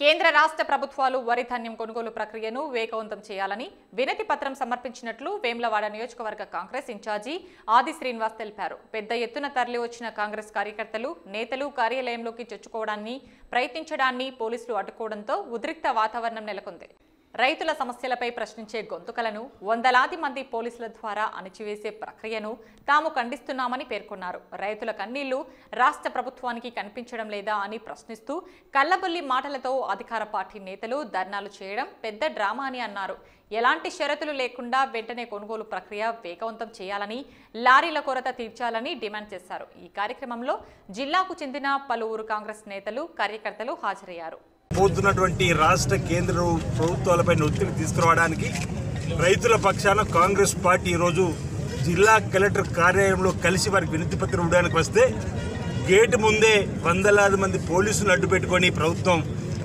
కేంద్ర రాష్ట్ర ప్రభుత్వాలు వరి ధాన్యం కొనుగోలు ప్రక్రియను వేగవంతం చేయాలని వినతి పత్రం సమర్పించినట్లు వేములవాడ నియోజకవర్గ కాంగ్రెస్ ఇన్ఛార్జి ఆది శ్రీనివాస్ తెలిపారు. పెద్ద ఎత్తున తరలి వచ్చిన కాంగ్రెస్ కార్యకర్తలు నేతలు కార్యాలయంలోకి చొచ్చుకోవడాన్ని ప్రయత్నించడాన్ని పోలీసులు అడ్డుకోవడంతో ఉద్రిక్త వాతావరణం నెలకొంది. రైతుల సమస్యలపై ప్రశ్నించే గొంతుకలను వందలాది మంది పోలీసుల ద్వారా అణిచివేసే ప్రక్రియను తాము ఖండిస్తున్నామని పేర్కొన్నారు. రైతుల కన్నీళ్ళు రాష్ట్ర ప్రభుత్వానికి కనిపించడం లేదా అని ప్రశ్నిస్తూ కల్లబొల్లి మాటలతో అధికార పార్టీ నేతలు ధర్నాలు చేయడం పెద్ద డ్రామా అని అన్నారు. ఎలాంటి షరతులు లేకుండా వెంటనే కొనుగోలు ప్రక్రియ వేగవంతం చేయాలని లారీల కొరత తీర్చాలని డిమాండ్ చేశారు. ఈ కార్యక్రమంలో జిల్లాకు చెందిన పలువురు కాంగ్రెస్ నేతలు కార్యకర్తలు హాజరయ్యారు. పోతున్నటువంటి రాష్ట్ర కేంద్ర ప్రభుత్వాలపై ఒత్తిడి తీసుకురావడానికి రైతుల పక్షాన కాంగ్రెస్ పార్టీ ఈరోజు జిల్లా కలెక్టర్ కార్యాలయంలో కలిసి వారికి వినతి పత్రం ఇవ్వడానికి వస్తే గేటు ముందే వందలాది మంది పోలీసులు అడ్డు పెట్టుకొని ప్రభుత్వం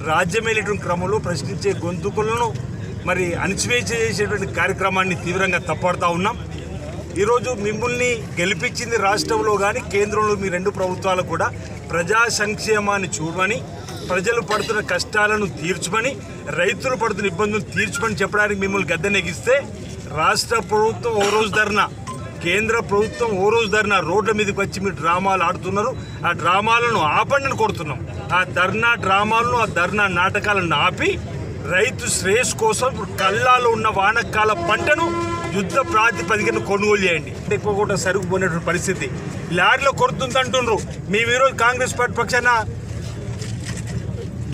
రాజ్యమేలేటువంటి క్రమంలో ప్రశ్నించే గొంతుకులను మరి అణచివేచేసేటువంటి కార్యక్రమాన్ని తీవ్రంగా తప్పడతా ఉన్నాం. ఈరోజు మిమ్మల్ని గెలిపించింది రాష్ట్రంలో కానీ కేంద్రంలో మీ రెండు ప్రభుత్వాలు కూడా ప్రజా సంక్షేమాన్ని చూడమని ప్రజలు పడుతున్న కష్టాలను తీర్చమని రైతులు పడుతున్న ఇబ్బందులు తీర్చమని చెప్పడానికి మిమ్మల్ని గద్దెనెగిస్తే రాష్ట్ర ప్రభుత్వం ఓ రోజు ధర్నా కేంద్ర ప్రభుత్వం ఓ రోజు ధర్నా రోడ్ల మీదకి వచ్చి మీరు డ్రామాలు ఆడుతున్నారు. ఆ డ్రామాలను ఆపండి కొడుతున్నాం ఆ ధర్నా డ్రామాలను ఆ ధర్నా నాటకాలను ఆపి రైతు శ్రేయస్ కోసం ఇప్పుడు ఉన్న వానకాల పంటను యుద్ధ ప్రాతిపదికన కొనుగోలు చేయండి. ఎక్కువ కూడా సరుకు పోయినటువంటి పరిస్థితి. లారీలో కొడుతుంది అంటున్నారు మేము ఈరోజు కాంగ్రెస్ పార్టీ పక్షాన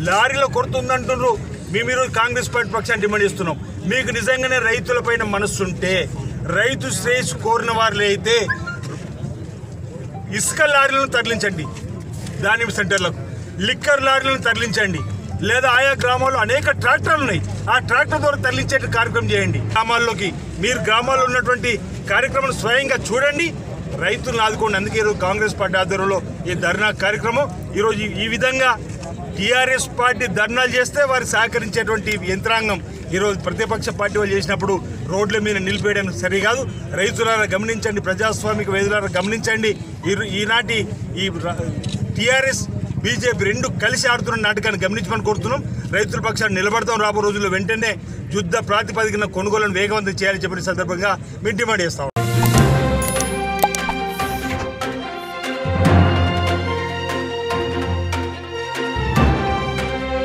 లారీలో కొరత అంటున్నారు మేము ఈరోజు కాంగ్రెస్ పార్టీ పక్షాన్ని డిమాండ్ చేస్తున్నాం. మీకు నిజంగానే రైతులపైన మనస్సుంటే రైతు శ్రేయస్ కోరిన వారిలో అయితే ఇసుక లారీలను తరలించండి. దానిమ్మ సెంటర్లకు లిక్కర్ లారీలను తరలించండి. లేదా ఆయా గ్రామాల్లో అనేక ట్రాక్టర్లు ఉన్నాయి. ఆ ట్రాక్టర్ ద్వారా తరలించే కార్యక్రమం చేయండి. గ్రామాల్లోకి మీరు గ్రామాల్లో ఉన్నటువంటి కార్యక్రమం స్వయంగా చూడండి. రైతులను ఆదుకోండి. అందుకే ఈరోజు కాంగ్రెస్ పార్టీ ఆధ్వర్యంలో ఈ ధర్నా కార్యక్రమం. ఈరోజు ఈ విధంగా టీఆర్ఎస్ పార్టీ ధర్నాలు చేస్తే వారు సహకరించేటువంటి యంత్రాంగం ఈరోజు ప్రతిపక్ష పార్టీ వాళ్ళు చేసినప్పుడు రోడ్ల మీద నిలిపేయడం సరికాదు. రైతులారా గమనించండి ప్రజాస్వామిక వేదులారా గమనించండి. ఈ- ఈనాటి ఈ టీఆర్ఎస్ బీజేపీ రెండు కలిసి ఆడుతున్న నాటకాన్ని గమనించమని కోరుతున్నాం. రైతుల పక్షాన్ని నిలబడతాం రాబో రోజుల్లో వెంటనే యుద్ధ ప్రాతిపదికన కొనుగోలను వేగవంతం చేయాలని చెప్పిన సందర్భంగా మేము డిమాండ్ చేస్తా